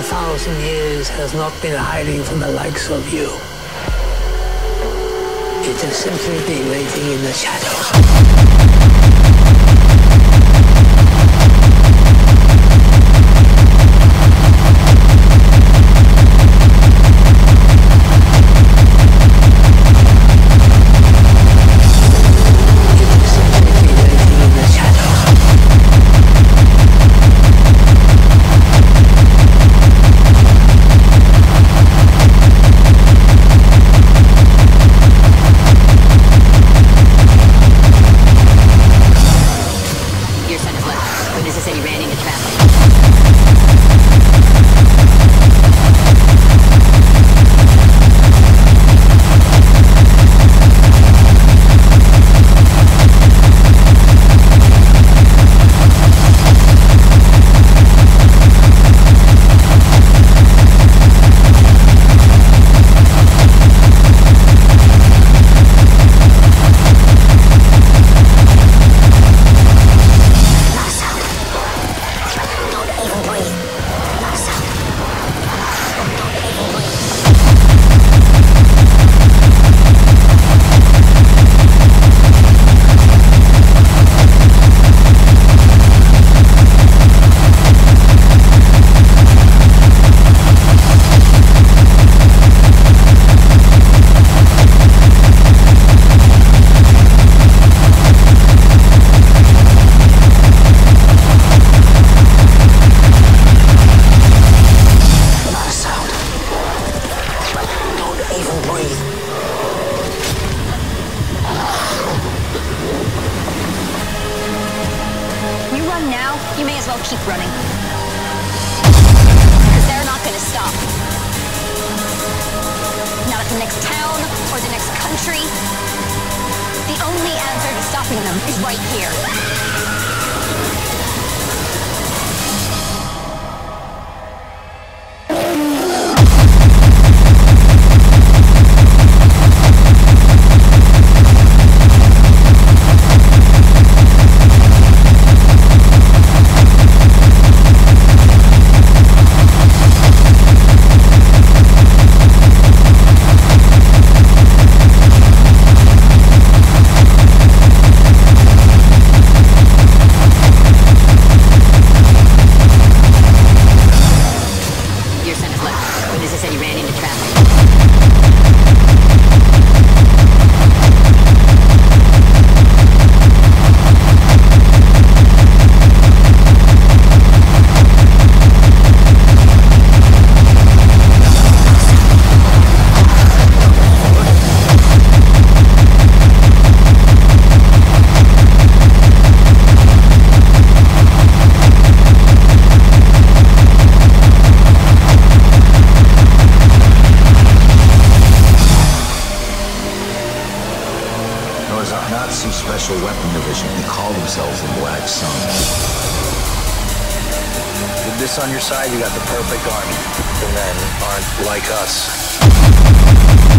a thousand years has not been hiding from the likes of you. It has simply been waiting in the shadows. Keep running. Because they're not gonna stop. Not at the next town or the next country. The only answer to stopping them is right here. Special Weapon Division. They call themselves the Black Sun. With this on your side, you got the perfect army. The men aren't like us.